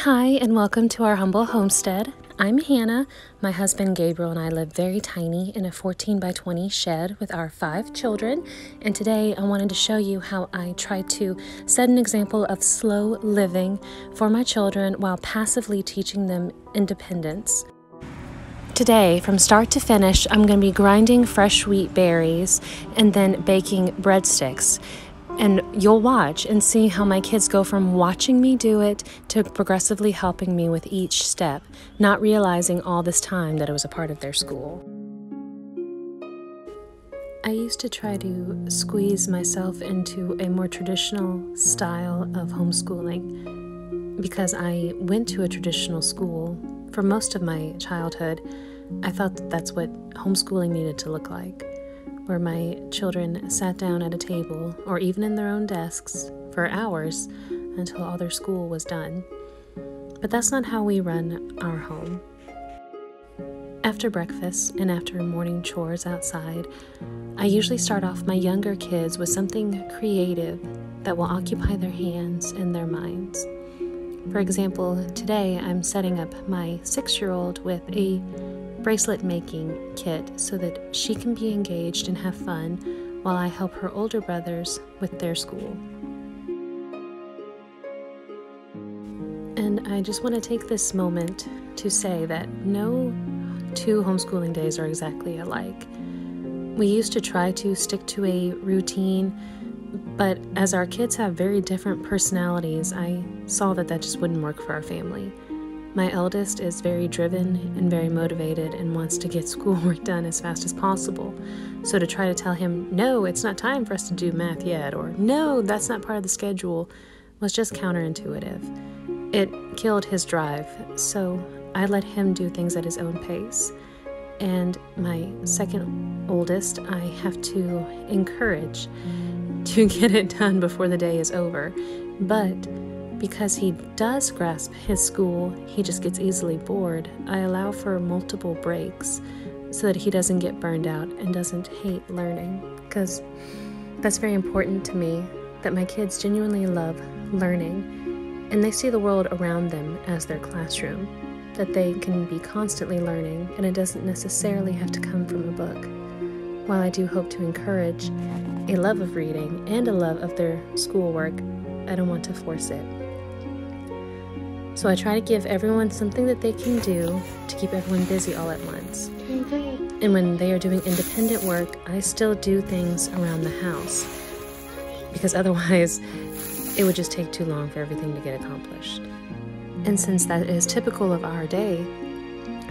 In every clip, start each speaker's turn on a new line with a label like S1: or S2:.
S1: Hi, and welcome to our humble homestead. I'm Hannah. My husband Gabriel and I live very tiny in a 14 by 20 shed with our five children. And today I wanted to show you how I try to set an example of slow living for my children while passively teaching them independence. Today, from start to finish, I'm going to be grinding fresh wheat berries and then baking breadsticks. And you'll watch and see how my kids go from watching me do it to progressively helping me with each step, not realizing all this time that it was a part of their school. I used to try to squeeze myself into a more traditional style of homeschooling because I went to a traditional school for most of my childhood. I thought that that's what homeschooling needed to look like where my children sat down at a table or even in their own desks for hours until all their school was done. But that's not how we run our home. After breakfast and after morning chores outside, I usually start off my younger kids with something creative that will occupy their hands and their minds. For example, today I'm setting up my six year old with a bracelet making kit so that she can be engaged and have fun while I help her older brothers with their school. And I just want to take this moment to say that no two homeschooling days are exactly alike. We used to try to stick to a routine, but as our kids have very different personalities, I saw that that just wouldn't work for our family. My eldest is very driven and very motivated and wants to get schoolwork done as fast as possible. So to try to tell him, no, it's not time for us to do math yet, or no, that's not part of the schedule, was just counterintuitive. It killed his drive, so I let him do things at his own pace. And my second oldest, I have to encourage to get it done before the day is over. But because he does grasp his school, he just gets easily bored. I allow for multiple breaks so that he doesn't get burned out and doesn't hate learning. Because that's very important to me that my kids genuinely love learning and they see the world around them as their classroom, that they can be constantly learning and it doesn't necessarily have to come from a book. While I do hope to encourage a love of reading and a love of their schoolwork, I don't want to force it. So I try to give everyone something that they can do to keep everyone busy all at once. And when they are doing independent work, I still do things around the house because otherwise it would just take too long for everything to get accomplished. And since that is typical of our day,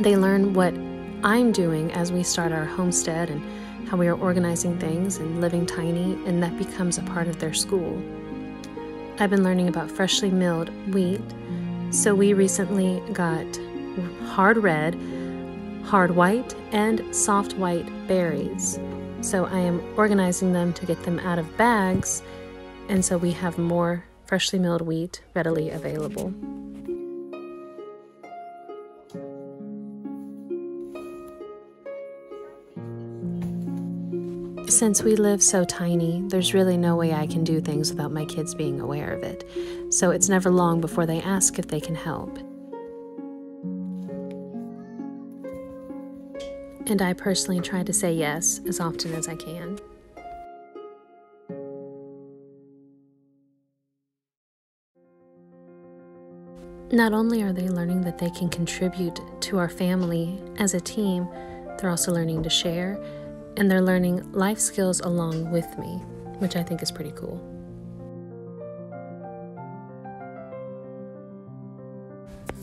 S1: they learn what I'm doing as we start our homestead and how we are organizing things and living tiny, and that becomes a part of their school. I've been learning about freshly milled wheat so we recently got hard red, hard white, and soft white berries. So I am organizing them to get them out of bags, and so we have more freshly milled wheat readily available. Since we live so tiny, there's really no way I can do things without my kids being aware of it. So it's never long before they ask if they can help. And I personally try to say yes as often as I can. Not only are they learning that they can contribute to our family as a team, they're also learning to share and they're learning life skills along with me, which I think is pretty cool.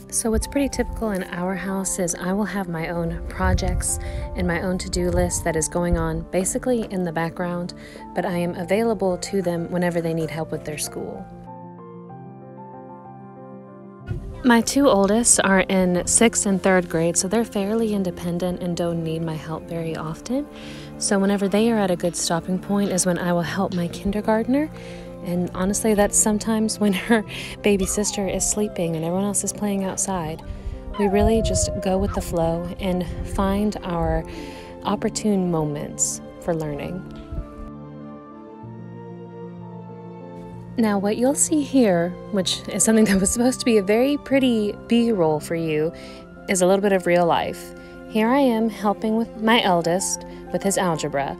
S1: So, what's pretty typical in our house is I will have my own projects and my own to do list that is going on basically in the background, but I am available to them whenever they need help with their school. My two oldest are in sixth and third grade, so they're fairly independent and don't need my help very often. So, whenever they are at a good stopping point, is when I will help my kindergartner. And honestly, that's sometimes when her baby sister is sleeping and everyone else is playing outside. We really just go with the flow and find our opportune moments for learning. Now, what you'll see here, which is something that was supposed to be a very pretty B roll for you, is a little bit of real life. Here I am helping with my eldest with his algebra,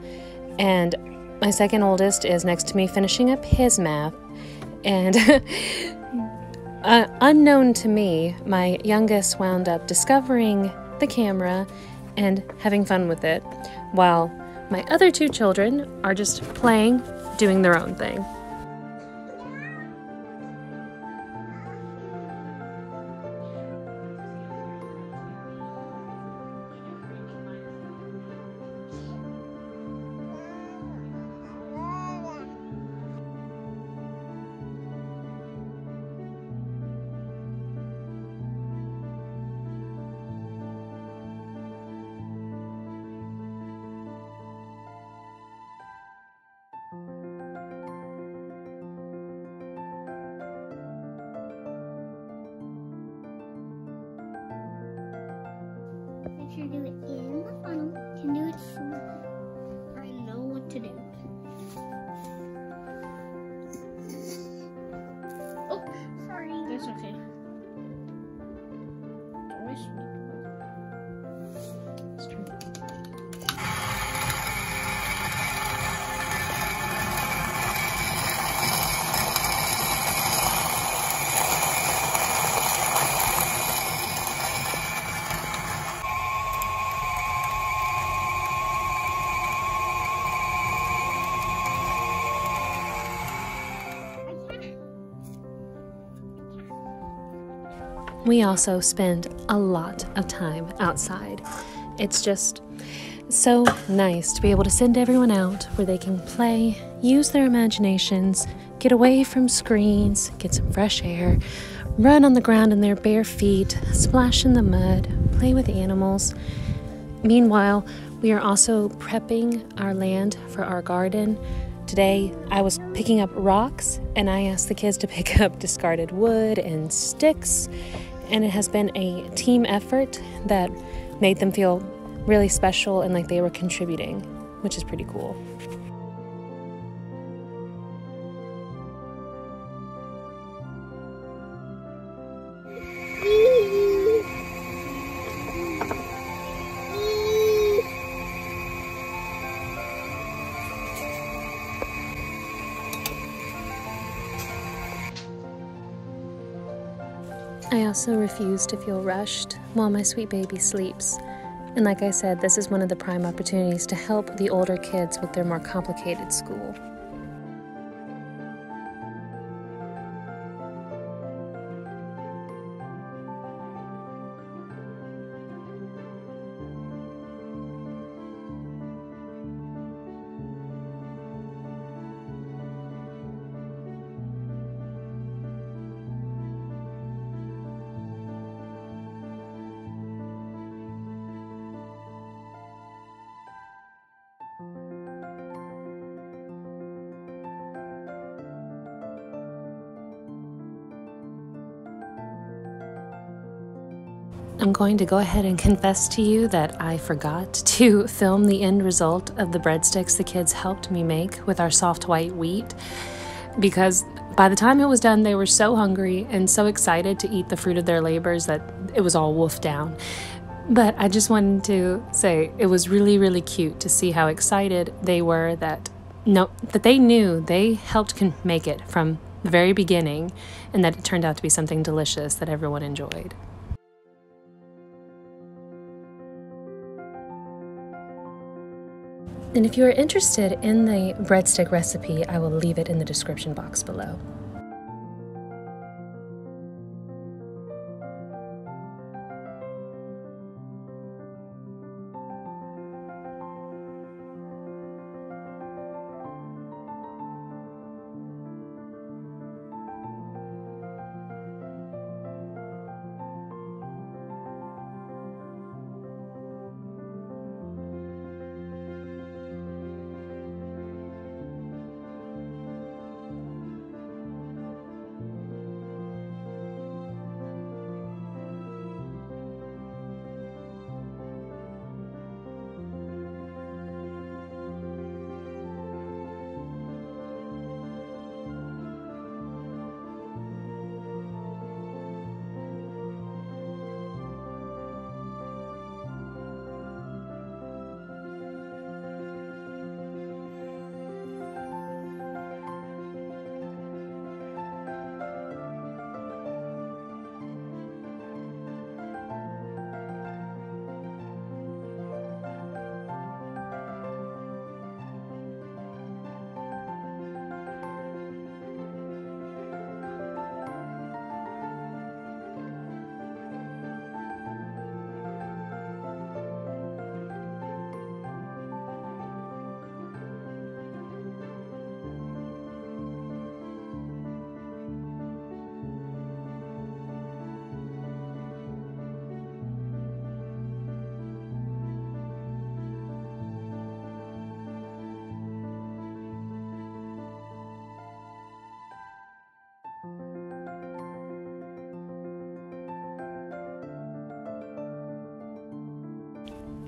S1: and my second oldest is next to me finishing up his math. And uh, unknown to me, my youngest wound up discovering the camera and having fun with it, while my other two children are just playing, doing their own thing.
S2: You do it in the funnel, can do it small.
S1: We also spend a lot of time outside. It's just so nice to be able to send everyone out where they can play, use their imaginations, get away from screens, get some fresh air, run on the ground in their bare feet, splash in the mud, play with animals. Meanwhile, we are also prepping our land for our garden. Today, I was picking up rocks and I asked the kids to pick up discarded wood and sticks. And it has been a team effort that made them feel really special and like they were contributing, which is pretty cool. Also refuse to feel rushed while my sweet baby sleeps. And like I said, this is one of the prime opportunities to help the older kids with their more complicated school. I'm going to go ahead and confess to you that I forgot to film the end result of the breadsticks the kids helped me make with our soft white wheat because by the time it was done, they were so hungry and so excited to eat the fruit of their labors that it was all wolfed down. But I just wanted to say it was really, really cute to see how excited they were that no, that they knew they helped make it from the very beginning, and that it turned out to be something delicious that everyone enjoyed. And if you are interested in the breadstick recipe, I will leave it in the description box below.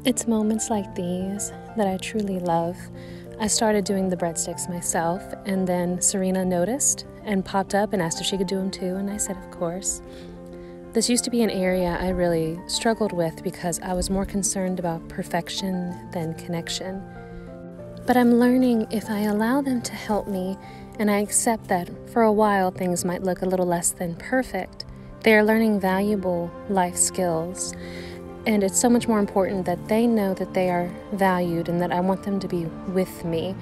S1: It's moments like these that I truly love. I started doing the breadsticks myself, and then Serena noticed and popped up and asked if she could do them too, and I said, Of course. This used to be an area I really struggled with because I was more concerned about perfection than connection. But I'm learning if I allow them to help me and I accept that for a while things might look a little less than perfect, they are learning valuable life skills. And it's so much more important that they know that they are valued and that I want them to be with me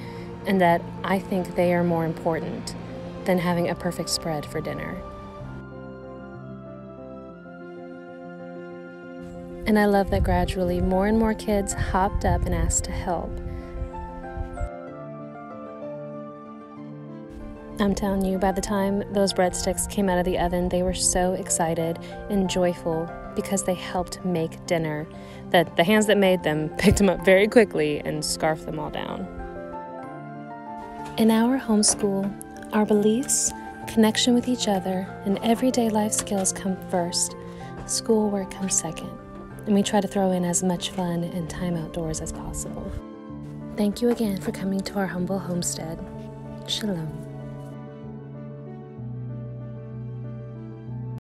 S1: and that I think they are more important than having a perfect spread for dinner. And I love that gradually more and more kids hopped up and asked to help. I'm telling you, by the time those breadsticks came out of the oven, they were so excited and joyful because they helped make dinner that the hands that made them picked them up very quickly and scarfed them all down. In our homeschool, our beliefs, connection with each other, and everyday life skills come first. Schoolwork comes second and we try to throw in as much fun and time outdoors as possible. Thank you again for coming to our humble homestead. Shalom.